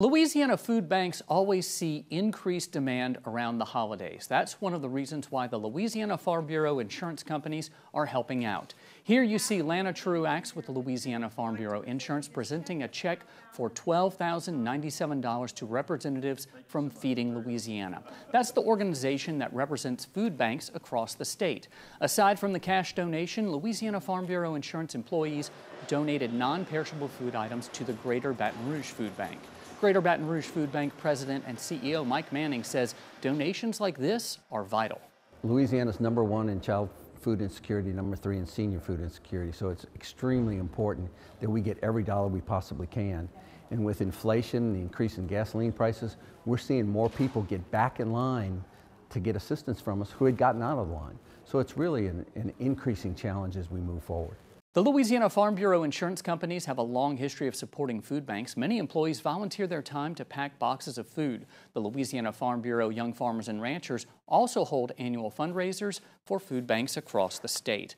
Louisiana food banks always see increased demand around the holidays. That's one of the reasons why the Louisiana Farm Bureau insurance companies are helping out. Here you see Lana Truax with the Louisiana Farm Bureau Insurance presenting a check for $12,097 to representatives from Feeding Louisiana. That's the organization that represents food banks across the state. Aside from the cash donation, Louisiana Farm Bureau Insurance employees donated non-perishable food items to the Greater Baton Rouge Food Bank. Greater Baton Rouge Food Bank President and CEO Mike Manning says donations like this are vital. Louisiana's number one in child food insecurity, number three in senior food insecurity, so it's extremely important that we get every dollar we possibly can. And with inflation, the increase in gasoline prices, we're seeing more people get back in line to get assistance from us who had gotten out of line. So it's really an, an increasing challenge as we move forward. The Louisiana Farm Bureau insurance companies have a long history of supporting food banks. Many employees volunteer their time to pack boxes of food. The Louisiana Farm Bureau Young Farmers and Ranchers also hold annual fundraisers for food banks across the state.